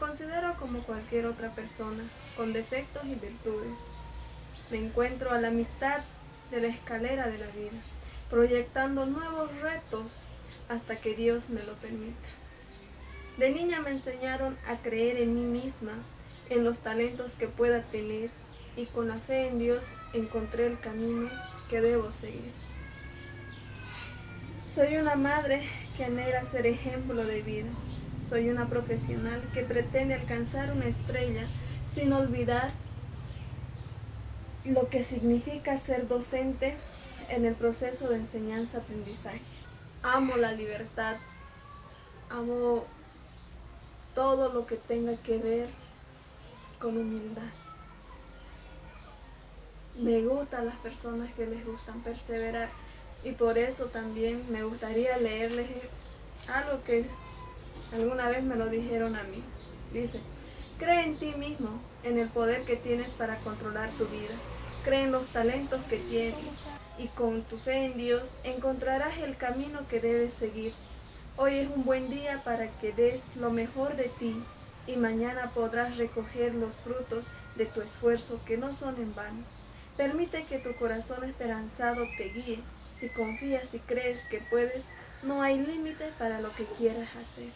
considero como cualquier otra persona, con defectos y virtudes. Me encuentro a la mitad de la escalera de la vida, proyectando nuevos retos hasta que Dios me lo permita. De niña me enseñaron a creer en mí misma, en los talentos que pueda tener y con la fe en Dios encontré el camino que debo seguir. Soy una madre que anhela ser ejemplo de vida. Soy una profesional que pretende alcanzar una estrella sin olvidar lo que significa ser docente en el proceso de enseñanza-aprendizaje. Amo la libertad, amo todo lo que tenga que ver con humildad. Me gustan las personas que les gustan perseverar y por eso también me gustaría leerles algo que alguna vez me lo dijeron a mí. Dice, cree en ti mismo, en el poder que tienes para controlar tu vida. Cree en los talentos que tienes y con tu fe en Dios encontrarás el camino que debes seguir. Hoy es un buen día para que des lo mejor de ti y mañana podrás recoger los frutos de tu esfuerzo que no son en vano. Permite que tu corazón esperanzado te guíe. Si confías y crees que puedes, no hay límite para lo que quieras hacer.